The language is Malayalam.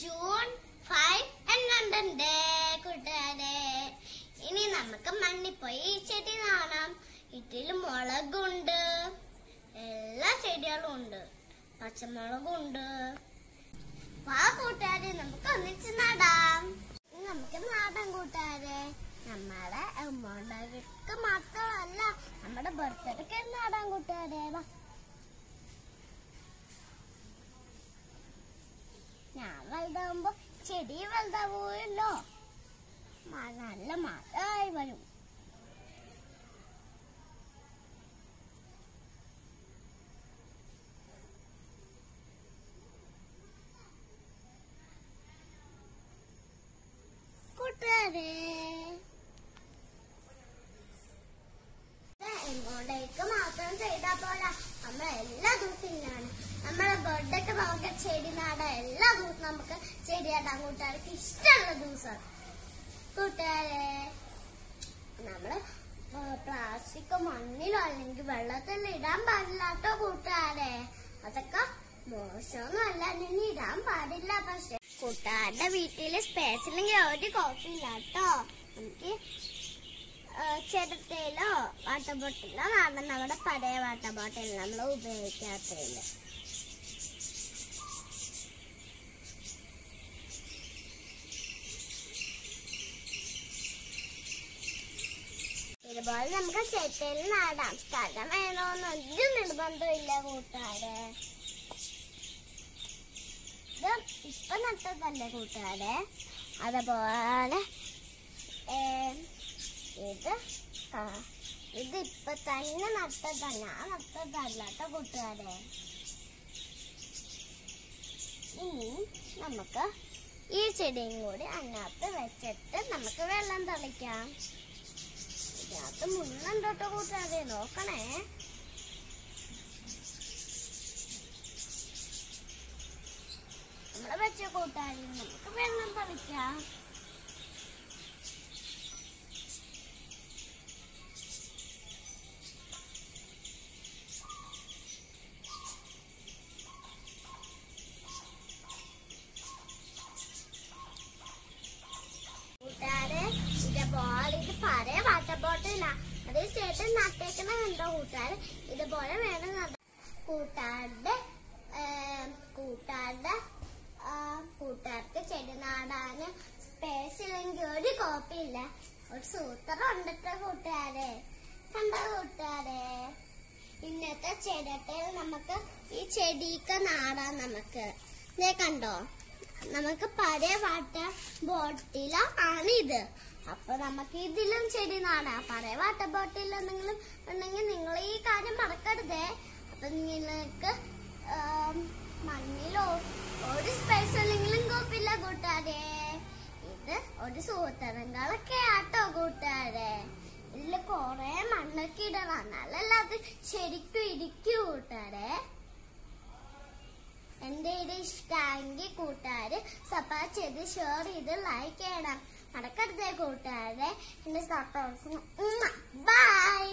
ജൂൺ ഫൈവ് എന്നുണ്ട് കൂട്ടുകാരെ ഇനി നമുക്ക് മണ്ണിപ്പോയി ചെടി കാണാം ഇതിൽ മുളകുണ്ട്. എല്ലാ ചെടികളും ഉണ്ട്. പച്ചമുളകുണ്ട്. വാ കൂട്ടുകാരെ നമുക്ക് ഒന്നിച്ച് നടാം. നമുക്ക് നാടൻ കൂട്ടുകാരെ. നമ്മുടെ മുളകൾക്ക് മാത്രമല്ല നമ്മുടെ ബർത്ത്ഡേക്ക് നാടാം കൂട്ടുകാരെ. ഞാൻ വലുതാവുമ്പോ ചെടി വലുതാവുമല്ലോ. നല്ല മാറ്റമായി വരും കൂട്ടുകാരെ എങ്ങോട്ടേക്ക് മാത്രം ചെയ്താൽ പോരാ. നമ്മൾ എല്ലാ ദിവസവും ഇങ്ങനെയാണ്. നമ്മളെ ബർത്ത്ഡേക്ക് നമുക്ക് ചെടി നാട എല്ലാ ദിവസവും നമുക്ക് ചെടി നടാൻ കൂട്ടുകാർക്ക് ഇഷ്ടമുള്ള ദിവസം കൂട്ടുകാരെ നമ്മൾ പ്ലാസ്റ്റിക് മണ്ണിലോ അല്ലെങ്കിൽ വെള്ളത്തിൽ ഇടാൻ പാടില്ലാട്ടോ കൂട്ടുകാരെ. അതൊക്കെ മോശമൊന്നുമല്ല. ഇനി ഇടാൻ പാടില്ല. പക്ഷെ കൂട്ടുകാരുടെ വീട്ടിൽ സ്പേസ് ഇല്ലെങ്കിൽ ഒരു കുഴപ്പമില്ല കേട്ടോ. നമുക്ക് ചിരട്ടയിലോ വാട്ടർ ബോട്ടിലോ നാടൻ നമ്മുടെ പഴയ വാട്ടർ ബോട്ടിൽ നമ്മൾ ഉപയോഗിക്കാത്തതിൽ. ഇതുപോലെ നമുക്ക് ചെറ്റയിൽ നടാം. സ്ഥലം വേണമെന്ന് ഒരു നിർബന്ധമില്ല കൂട്ടുകാരെ ഇത് ഇപ്പൊ നട്ടതല്ലേ കൂട്ടുകാരെ? അതുപോലെ ഇത് ഇത് ഇപ്പൊ തന്നെ നട്ടതല്ല. ആ നട്ടതല്ലാത്ത കൂട്ടുകാരെ. ഇനി നമുക്ക് ഈ ചെടിയും കൂടി അതിനകത്ത് വെച്ചിട്ട് നമുക്ക് വെള്ളം തളിക്കാം. ഇതിനകത്ത് മുള്ളുണ്ടോട്ടോ കൂട്ടുകാരെ? നോക്കണേ. വെച്ച കൂട്ടുകാരി നമുക്ക് വെള്ളം ബോട്ടില അത് ചേട്ടൻ നട്ടേക്കണ കണ്ടോ കൂട്ടുകാര്? ഇതുപോലെ വേണം കൂട്ടുകാരുടെ കോപ്പിയില്ല ഒരു സൂത്രം ഉണ്ടത്തെ കൂട്ടുകാരെ. കണ്ട കൂട്ടുകാരെ? ഇന്നത്തെ ചെടിയിൽ നമുക്ക് ഈ ചെടിയൊക്കെ നാടാം നമുക്ക്. ഇതേ കണ്ടോ? നമുക്ക് പഴയ വാട്ടർ ബോട്ടിലോ ആണ് ഇത്. അപ്പൊ നമുക്ക് ഇതിലും ചെടി നാടാം. പഴയ വാട്ട ബോട്ടിൽ എന്തെങ്കിലും ഉണ്ടെങ്കിൽ നിങ്ങൾ ഈ കാര്യം മറക്കരുതേ. അപ്പൊ നിങ്ങൾക്ക് മണ്ണിലോ ഒരു സൂത്രങ്ങളൊക്കെ ആട്ടോ കൂട്ടുകാരെ. ഇതിൽ കൊറേ മണ്ണൊക്കെ ഇടണം. എന്നാലല്ല അത് ശരിക്കും ഇരിക്കൂ കൂട്ടുകാരെ. എന്റെ ഇത് ഇഷ്ടമെങ്കിൽ കൂട്ടുകാര് സപ്പോർട്ട് ചെയ്ത് ഷെയർ ചെയ്ത് ലൈക്ക് ചെയ്യണം. മറക്കരുതേ കൂട്ടുകാരെ. എന്റെ സപ്പോർട്ട്സിന് ബൈ